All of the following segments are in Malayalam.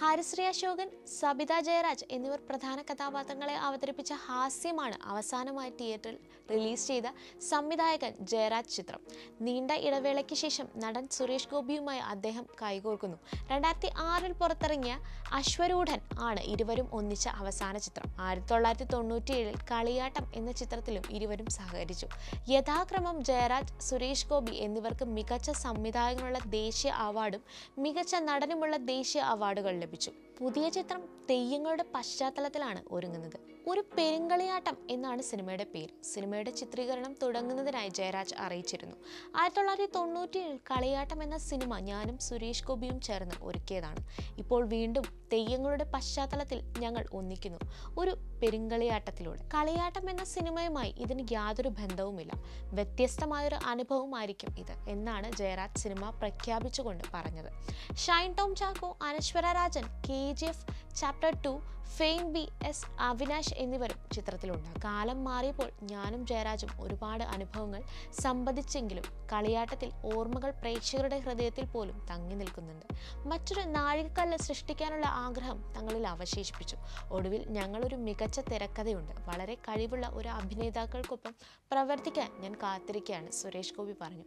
ഹരിശ്രീ അശോകൻ സബിത ജയരാജ് എന്നിവർ പ്രധാന കഥാപാത്രങ്ങളെ അവതരിപ്പിച്ച ഹാസ്യമാണ് അവസാനമായി തിയേറ്ററിൽ റിലീസ് ചെയ്ത സംവിധായകൻ ജയരാജ് ചിത്രം. നീണ്ട ഇടവേളയ്ക്ക് ശേഷം നടൻ സുരേഷ് ഗോപിയുമായി അദ്ദേഹം കൈകോർക്കുന്നു. രണ്ടായിരത്തി ആറിൽ പുറത്തിറങ്ങിയ അശ്വരൂഢൻ ആണ് ഇരുവരും ഒന്നിച്ച അവസാന ചിത്രം. ആയിരത്തി തൊള്ളായിരത്തി തൊണ്ണൂറ്റിയേഴിൽ കളിയാട്ടം എന്ന ചിത്രത്തിലും ഇരുവരും സഹകരിച്ചു. യഥാക്രമം ജയരാജ് സുരേഷ് ഗോപി എന്നിവർക്ക് മികച്ച സംവിധായകനുള്ള ദേശീയ അവാർഡും മികച്ച നടനുമുള്ള ദേശീയ അവാർഡുകൾ ലഭിച്ചു. olabilecek പുതിയ ചിത്രം തെയ്യങ്ങളുടെ പശ്ചാത്തലത്തിലാണ് ഒരുങ്ങുന്നത്. ഒരു പെരുങ്കളിയാട്ടം എന്നാണ് സിനിമയുടെ പേര്. സിനിമയുടെ ചിത്രീകരണം തുടങ്ങുന്നതിനായി ജയരാജ് അറിയിച്ചിരുന്നു. ആയിരത്തി തൊള്ളായിരത്തി തൊണ്ണൂറ്റിയേഴിൽ കളിയാട്ടം എന്ന സിനിമ ഞാനും സുരേഷ് ഗോപിയും ചേർന്ന് ഒരുക്കിയതാണ്. ഇപ്പോൾ വീണ്ടും തെയ്യങ്ങളുടെ പശ്ചാത്തലത്തിൽ ഞങ്ങൾ ഒന്നിക്കുന്നു. ഒരു പെരുങ്കളിയാട്ടത്തിലൂടെ. കളിയാട്ടം എന്ന സിനിമയുമായി ഇതിന് യാതൊരു ബന്ധവുമില്ല. വ്യത്യസ്തമായൊരു അനുഭവമായിരിക്കും ഇത് എന്നാണ് ജയരാജ് സിനിമ പ്രഖ്യാപിച്ചുകൊണ്ട് പറഞ്ഞത്. Shine Tom Chacko Anaswara Rajan K G F chapter two fame B S Avinash എന്നിവരും ചിത്രത്തിലുണ്ട്. കാലം മാറിയപ്പോൾ ഞാനും ജയരാജും ഒരുപാട് അനുഭവങ്ങൾ സംബന്ധിച്ചെങ്കിലും കളിയാട്ടത്തിൽ ഓർമ്മകൾ പ്രേക്ഷകരുടെ ഹൃദയത്തിൽ പോലും തങ്ങി നിൽക്കുന്നുണ്ട്. മറ്റൊരു നാഴികക്കല്ല് സൃഷ്ടിക്കാനുള്ള ആഗ്രഹം തങ്ങളിൽ അവശേഷിപ്പിച്ചു. ഒടുവിൽ ഞങ്ങളൊരു മികച്ച തിരക്കഥയുണ്ട്. വളരെ കഴിവുള്ള ഒരു അഭിനേതാക്കൾക്കൊപ്പം പ്രവർത്തിക്കാൻ ഞാൻ കാത്തിരിക്കുകയാണ് സുരേഷ് ഗോപി പറഞ്ഞു.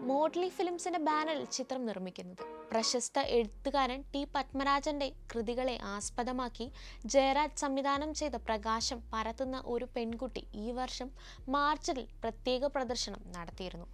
മോഡ്ലി ഫിലിംസിന്റെ ബാനറിൽ ചിത്രം നിർമ്മിക്കുന്നത്. പ്രശസ്ത എഴുത്തുകാരൻ ടി പത്മരാജന്റെ കൃതികളെ ആസ്പദമാക്കി ജയരാജ് സംവിധാനം ചെയ്ത പ്രകാശം പരത്തുന്ന ഒരു പെൺകുട്ടി ഈ വർഷം മാർച്ചിൽ പ്രത്യേക പ്രദർശനം നടത്തിയിരുന്നു.